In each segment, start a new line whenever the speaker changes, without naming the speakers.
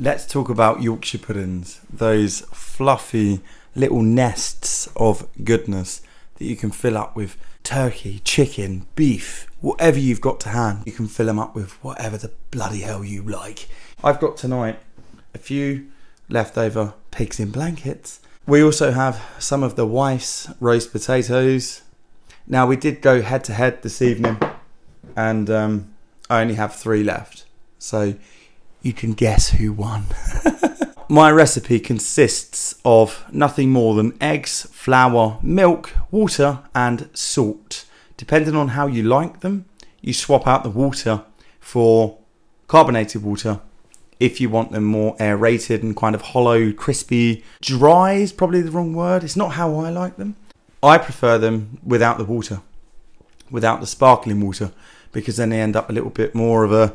let's talk about Yorkshire puddings. Those fluffy little nests of goodness that you can fill up with turkey, chicken, beef, whatever you've got to hand. You can fill them up with whatever the bloody hell you like. I've got tonight a few leftover pigs in blankets. We also have some of the wife's roast potatoes. Now, we did go head to head this evening, and um, I only have three left. So you can guess who won. My recipe consists of nothing more than eggs, flour, milk, water, and salt. Depending on how you like them, you swap out the water for carbonated water if you want them more aerated and kind of hollow, crispy. Dry is probably the wrong word. It's not how I like them. I prefer them without the water, without the sparkling water, because then they end up a little bit more of a,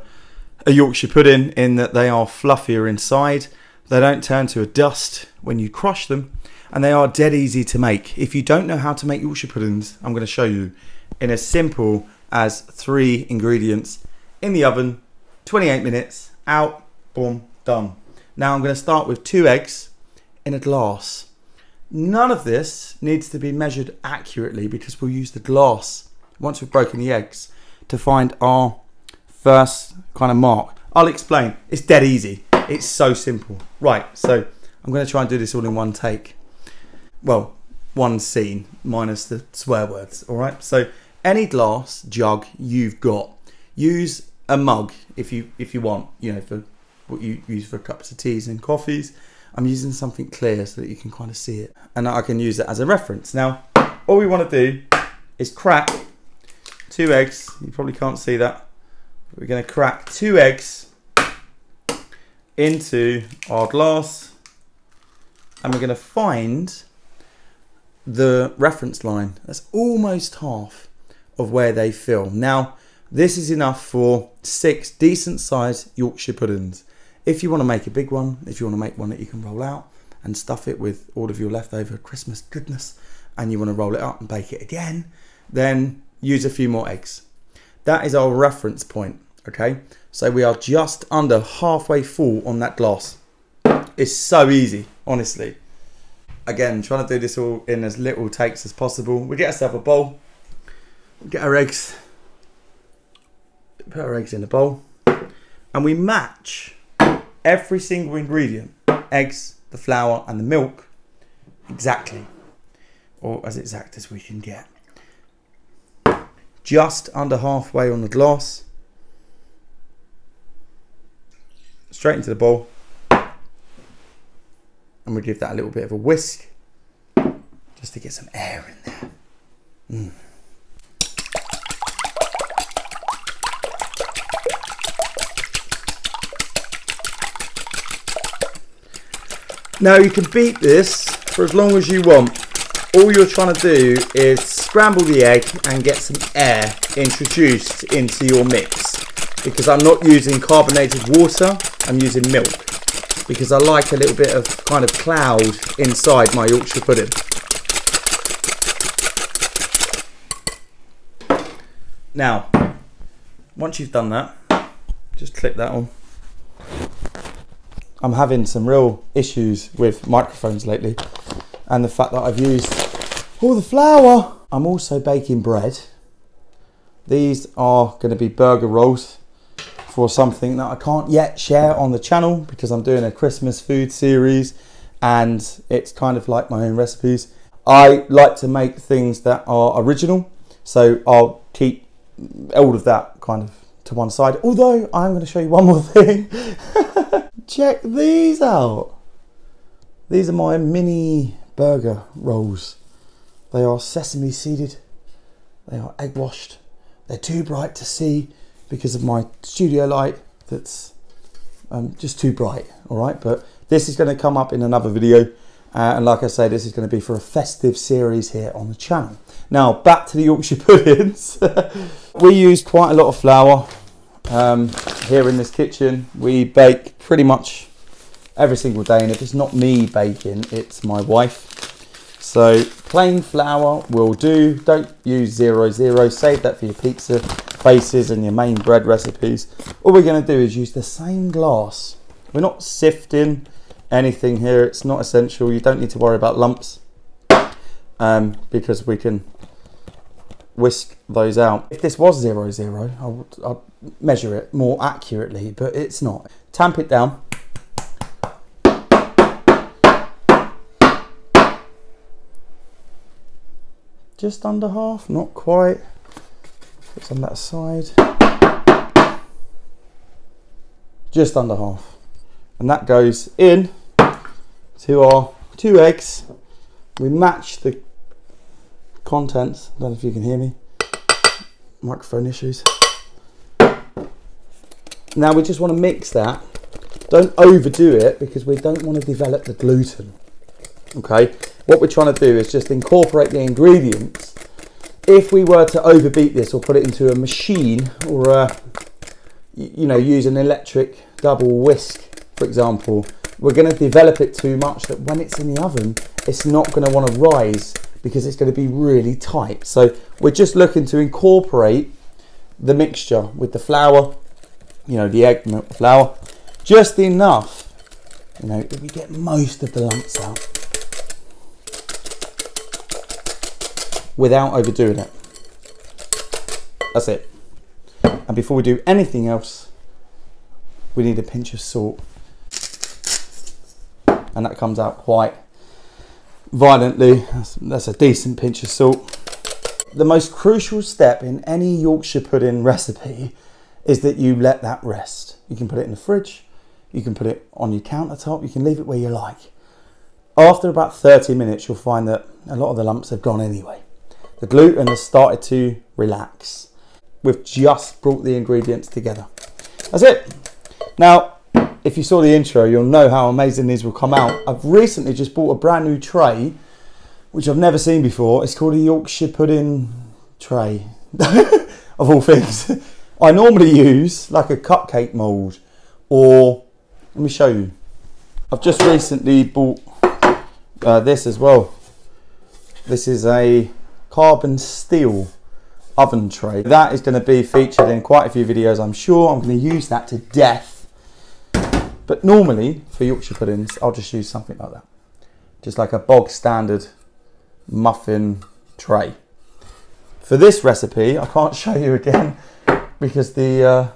a Yorkshire pudding in that they are fluffier inside. They don't turn to a dust when you crush them, and they are dead easy to make. If you don't know how to make Yorkshire puddings, I'm going to show you in as simple as three ingredients in the oven, 28 minutes, out, boom, done. Now I'm going to start with two eggs in a glass. None of this needs to be measured accurately because we'll use the glass once we've broken the eggs to find our first kind of mark. I'll explain. It's dead easy. It's so simple. Right, so I'm going to try and do this all in one take. Well, one scene minus the swear words, all right? So any glass jug you've got, use a mug if you if you want, you know, for what you use for cups of teas and coffees. I'm using something clear so that you can kind of see it. And I can use it as a reference. Now, all we want to do is crack two eggs. You probably can't see that. We're going to crack two eggs into our glass. And we're going to find the reference line. That's almost half of where they fill. Now, this is enough for six decent sized Yorkshire puddings. If you want to make a big one, if you want to make one that you can roll out and stuff it with all of your leftover Christmas goodness, and you want to roll it up and bake it again, then use a few more eggs. That is our reference point, okay? So we are just under halfway full on that glass. It's so easy, honestly. Again, trying to do this all in as little takes as possible. We get ourselves a bowl, get our eggs, put our eggs in the bowl, and we match every single ingredient eggs, the flour, and the milk exactly, or as exact as we can get. Just under halfway on the glass, straight into the bowl, and we give that a little bit of a whisk just to get some air in there. Mm. Now you can beat this for as long as you want. All you're trying to do is scramble the egg and get some air introduced into your mix. Because I'm not using carbonated water, I'm using milk. Because I like a little bit of kind of cloud inside my Yorkshire pudding. Now, once you've done that, just click that on. I'm having some real issues with microphones lately and the fact that I've used all the flour. I'm also baking bread. These are going to be burger rolls for something that I can't yet share on the channel because I'm doing a Christmas food series and it's kind of like my own recipes. I like to make things that are original, so I'll keep all of that kind of to one side. Although I'm going to show you one more thing. Check these out. These are my mini burger rolls. They are sesame seeded. They are egg washed. They're too bright to see because of my studio light that's um, just too bright. All right, but this is going to come up in another video. Uh, and like I say, this is going to be for a festive series here on the channel. Now, back to the Yorkshire puddings. we use quite a lot of flour um, here in this kitchen. We bake pretty much every single day, and if it's not me baking, it's my wife. So plain flour will do. Don't use zero zero. Save that for your pizza bases and your main bread recipes. All we're going to do is use the same glass, We're not sifting anything here. It's not essential. You don't need to worry about lumps um, because we can whisk those out. If this was zero zero, I would I'd measure it more accurately, but it's not. Tamp it down. Just under half, not quite. It's on that side. Just under half. And that goes in to our two eggs. We match the contents. I don't know if you can hear me. Microphone issues. Now we just want to mix that. Don't overdo it because we don't want to develop the gluten. Okay, what we're trying to do is just incorporate the ingredients. If we were to overbeat this or put it into a machine or a, you know, use an electric double whisk, for example, we're going to develop it too much that when it's in the oven, it's not going to want to rise because it's going to be really tight. So we're just looking to incorporate the mixture with the flour, you know, the egg, milk, flour, just enough, you know, that we get most of the lumps out without overdoing it. That's it. And before we do anything else, we need a pinch of salt. And that comes out quite violently. That's, a decent pinch of salt. The most crucial step in any Yorkshire pudding recipe is that you let that rest. You can put it in the fridge, you can put it on your countertop, you can leave it where you like. After about 30 minutes, you'll find that a lot of the lumps have gone anyway. The gluten has started to relax. We've just brought the ingredients together. That's it. Now, if you saw the intro, you'll know how amazing these will come out. I've recently just bought a brand new tray, which I've never seen before. It's called a Yorkshire pudding tray, of all things. I normally use like a cupcake mould, or let me show you. I've just recently bought uh, this as well. This is a carbon steel oven tray. That is going to be featured in quite a few videos, I'm sure. I'm going to use that to death but normally for Yorkshire puddings, I'll just use something like that. Just like a bog standard muffin tray. For this recipe, I can't show you again because the uh,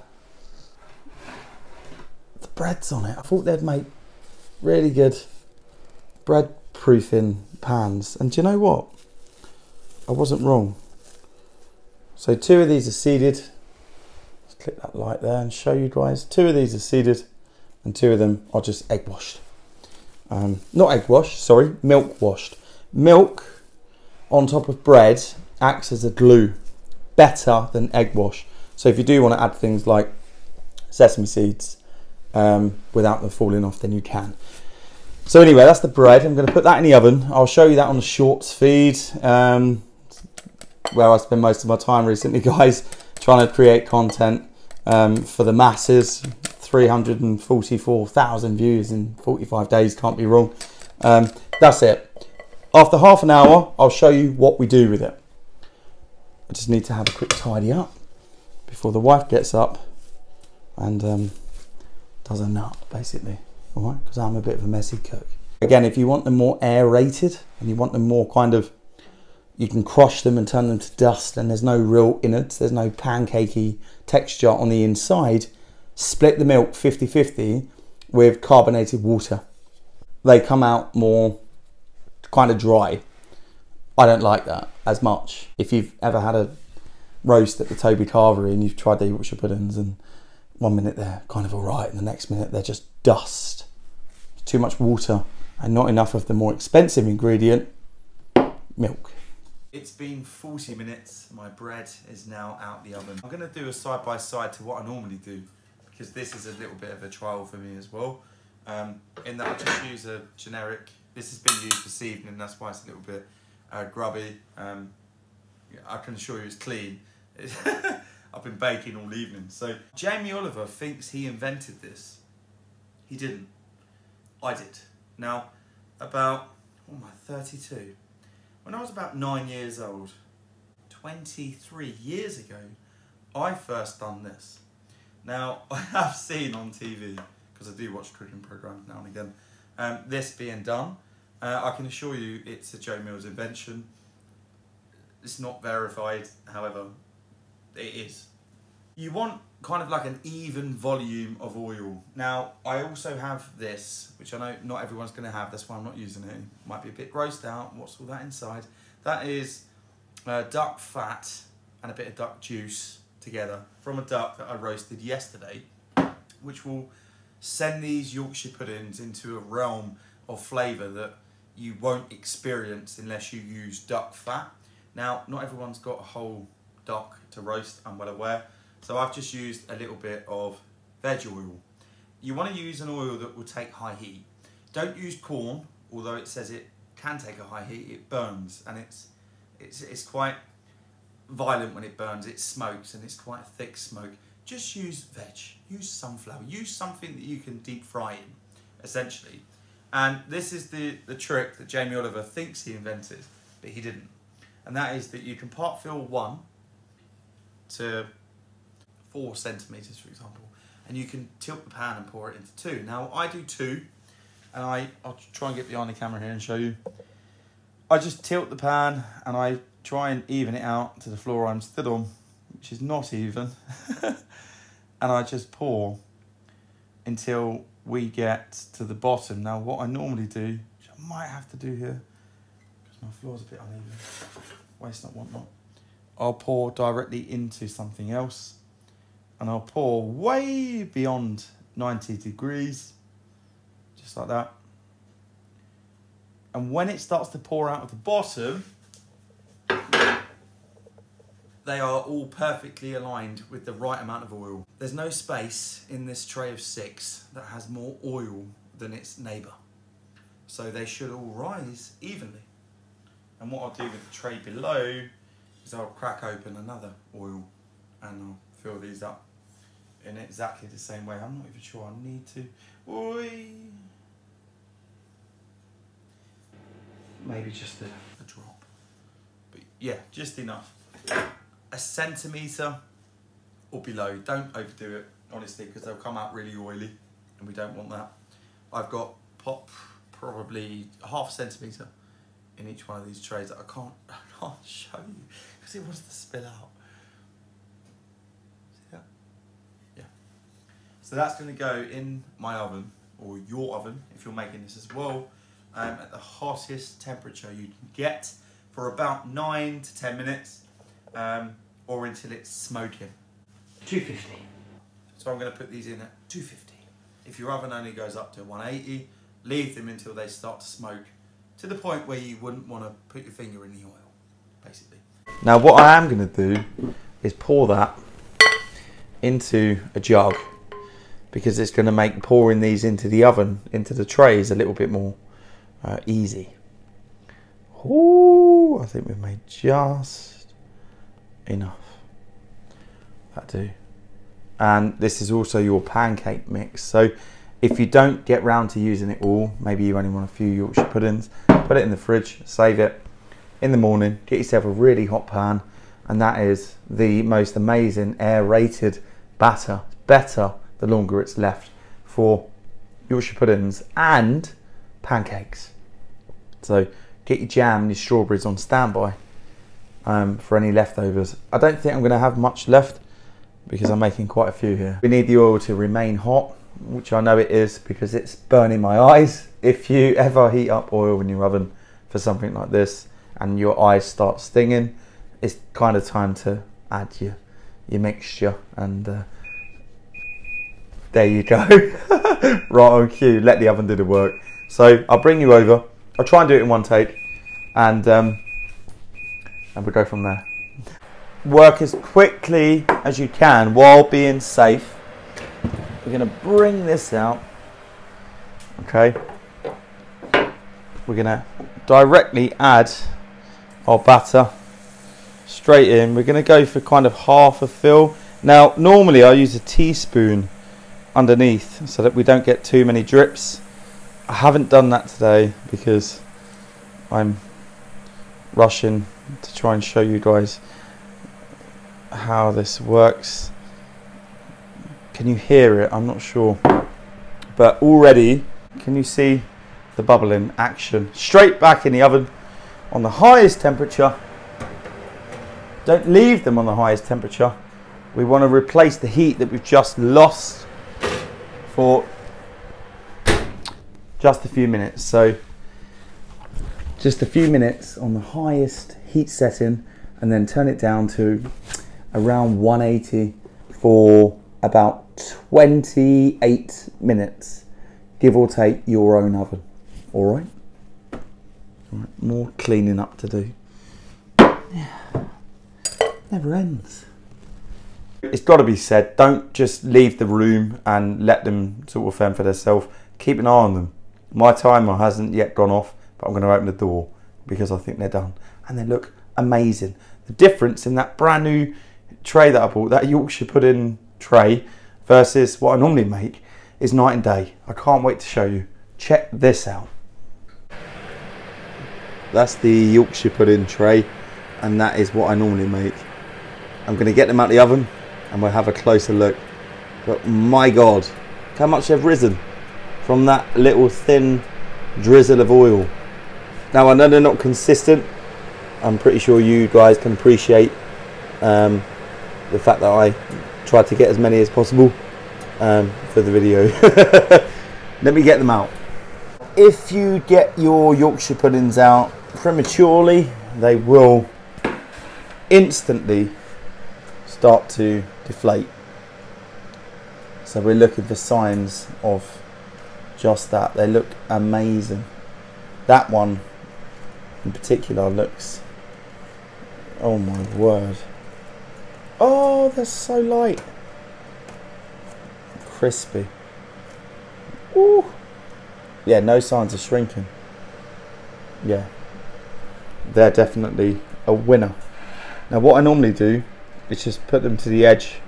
the bread's on it. I thought they'd make really good bread proofing pans. And do you know what? I wasn't wrong. So two of these are seeded. Let's click that light there and show you guys. Two of these are seeded and two of them are just egg washed. Um, not egg washed, sorry, milk washed. Milk on top of bread acts as a glue, better than egg wash. So if you do want to add things like sesame seeds um, without them falling off, then you can. So anyway, that's the bread. I'm going to put that in the oven. I'll show you that on the shorts feed, um, where I spend most of my time recently, guys, trying to create content um, for the masses, 344,000 views in 45 days, can't be wrong. Um, that's it. After half an hour, I'll show you what we do with it. I just need to have a quick tidy up before the wife gets up and um, does a nut, basically. All right, because I'm a bit of a messy cook. Again, if you want them more aerated and you want them more kind of, you can crush them and turn them to dust and there's no real innards, there's no pancakey texture on the inside, split the milk 50 50 with carbonated water. They come out more kind of dry. I don't like that as much. If you've ever had a roast at the Toby Carvery and you've tried the Yorkshire puddings and one minute they're kind of all right and the next minute they're just dust. Too much water and not enough of the more expensive ingredient, milk. It's been 40 minutes. My bread is now out the oven. I'm going to do a side by side to what I normally do because this is a little bit of a trial for me as well. Um, in that I just use a generic, this has been used this evening, that's why it's a little bit uh, grubby. Um, I can assure you it's clean. I've been baking all evening. So Jamie Oliver thinks he invented this. He didn't. I did. Now, about, am I, 32? When I was about nine years old, 23 years ago, I first done this. Now, I have seen on TV, because I do watch cooking programs now and again. Um, this being done, uh, I can assure you it's a Joe Mills invention. It's not verified, however, it is. You want kind of like an even volume of oil. Now, I also have this, which I know not everyone's going to have, that's why I'm not using it. Might be a bit grossed out. What's all that inside? That is uh, duck fat and a bit of duck juice together from a duck that I roasted yesterday, which will send these Yorkshire puddings into a realm of flavour that you won't experience unless you use duck fat. Now, not everyone's got a whole duck to roast, I'm well aware, so I've just used a little bit of veg oil. You want to use an oil that will take high heat. Don't use corn, although it says it can take a high heat, it burns and it's, it's, it's quite violent when it burns, it smokes and it's quite a thick smoke. Just use veg, use sunflower, use something that you can deep fry in, essentially. And this is the, the trick that Jamie Oliver thinks he invented, but he didn't. And that is that you can part fill one to four centimeters, for example, and you can tilt the pan and pour it into two. Now I do two, and I I'll try and get behind the camera here and show you. I just tilt the pan and I try and even it out to the floor I'm stood on, which is not even, and I just pour until we get to the bottom. Now what I normally do, which I might have to do here, because my floor's a bit uneven, waste not, want not, I'll pour directly into something else and I'll pour way beyond 90 degrees, just like that. And when it starts to pour out of the bottom, they are all perfectly aligned with the right amount of oil. There's no space in this tray of six that has more oil than its neighbour. So they should all rise evenly. And what I'll do with the tray below is I'll crack open another oil and I'll fill these up in exactly the same way. I'm not even sure I need to. Oi. Maybe just a, a drop. But yeah, just enough. A centimetre or below. Don't overdo it, honestly, because they'll come out really oily and we don't want that. I've got pop probably half a centimetre in each one of these trays that I can't, I can't show you because it wants to spill out. So that's going to go in my oven, or your oven, if you're making this as well, um, at the hottest temperature you can get for about 9 to 10 minutes, um, or until it's smoking.
250.
So I'm going to put these in at 250. If your oven only goes up to 180, leave them until they start to smoke to the point where you wouldn't want to put your finger in the oil, basically. Now what I am going to do is pour that into a jug because it's going to make pouring these into the oven, into the trays, a little bit more uh, easy. Ooh, I think we've made just enough. That do. And this is also your pancake mix. So if you don't get round to using it all, maybe you only want a few Yorkshire puddings, put it in the fridge, save it in the morning, get yourself a really hot pan, and that is the most amazing aerated batter. Better the longer it's left for Yorkshire puddings and pancakes. So get your jam and your strawberries on standby um, for any leftovers. I don't think I'm going to have much left because I'm making quite a few here. We need the oil to remain hot, which I know it is because it's burning my eyes. If you ever heat up oil in your oven for something like this and your eyes start stinging, it's kind of time to add your, your mixture and uh, there you go. right on cue. Let the oven do the work. So I'll bring you over. I'll try and do it in one take, and um, and we'll go from there. Work as quickly as you can while being safe. We're going to bring this out. Okay. We're going to directly add our batter straight in. We're going to go for kind of half a fill. Now, normally I use a teaspoon underneath so that we don't get too many drips. I haven't done that today because I'm rushing to try and show you guys how this works. Can you hear it? I'm not sure. but already, can you see the bubbling action? Straight back in the oven on the highest temperature. Don't leave them on the highest temperature. We want to replace the heat that we've just lost for just a few minutes. So just a few minutes on the highest heat setting and then turn it down to around 180 for about 28 minutes, give or take your own oven. All right. All right more cleaning up to do. Yeah. Never ends. It's got to be said, don't just leave the room and let them sort of fend for themselves. Keep an eye on them. My timer hasn't yet gone off, but I'm going to open the door because I think they're done. And they look amazing. The difference in that brand new tray that I bought, that Yorkshire pudding tray, versus what I normally make, is night and day. I can't wait to show you. Check this out. That's the Yorkshire pudding tray, and that is what I normally make. I'm going to get them out of the oven, and we'll have a closer look. But my God, how much they've risen from that little thin drizzle of oil. Now I know they're not consistent. I'm pretty sure you guys can appreciate um, the fact that I tried to get as many as possible um, for the video. Let me get them out. If you get your Yorkshire puddings out prematurely, they will instantly start to deflate. So we're looking for signs of just that. They look amazing. That one in particular looks, oh my word. Oh, they're so light. Crispy. Ooh. Yeah, no signs of shrinking. Yeah. They're definitely a winner. Now what I normally do is just put them to the edge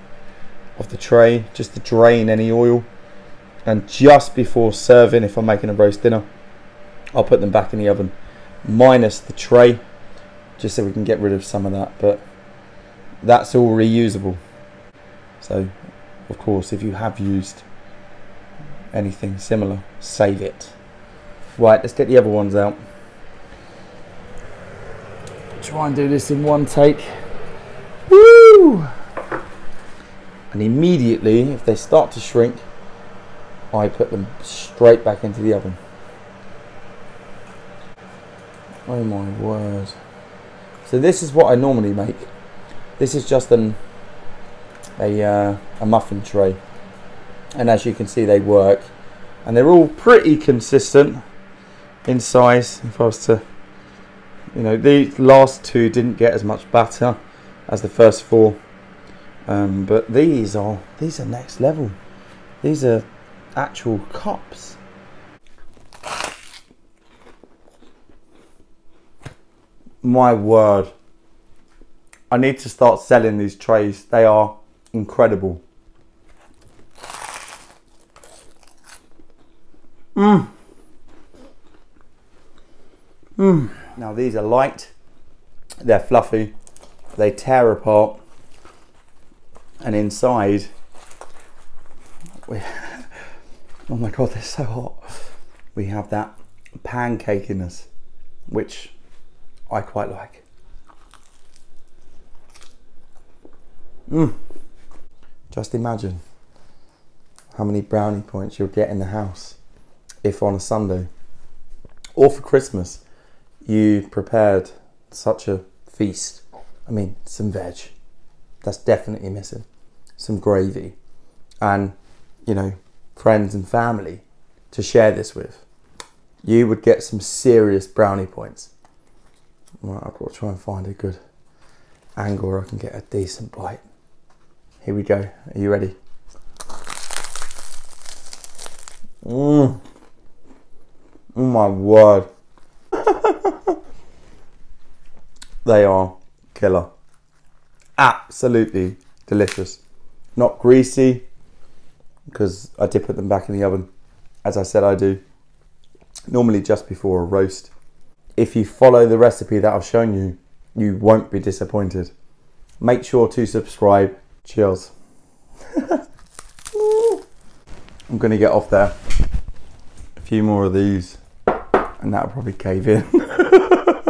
of the tray just to drain any oil. And just before serving if I'm making a roast dinner I'll put them back in the oven minus the tray just so we can get rid of some of that. But that's all reusable. So of course if you have used anything similar save it. Right let's get the other ones out. Try and do this in one take And immediately if they start to shrink I put them straight back into the oven. Oh my word. So this is what I normally make. This is just an a, uh, a muffin tray. And as you can see they work. And they're all pretty consistent in size if I was to you know these last two didn't get as much batter as the first four um, but these are these are next level. These are actual cups. My word. I need to start selling these trays. They are incredible. Mmm. Mmm. Now these are light. They're fluffy. They tear apart and inside we oh my god they're so hot we have that pancakiness which I quite like mm. just imagine how many brownie points you'll get in the house if on a Sunday or for Christmas you prepared such a feast I mean some veg that's definitely missing some gravy, and you know, friends and family to share this with, you would get some serious brownie points. Right, I've got to try and find a good angle where I can get a decent bite. Here we go. Are you ready? Mmm. Oh my word. they are killer. Absolutely delicious. Not greasy because I did put them back in the oven as I said I do. Normally just before a roast. If you follow the recipe that I've shown you, you won't be disappointed. Make sure to subscribe. Cheers. I'm to get off there. A few more of these, and that'll probably cave in.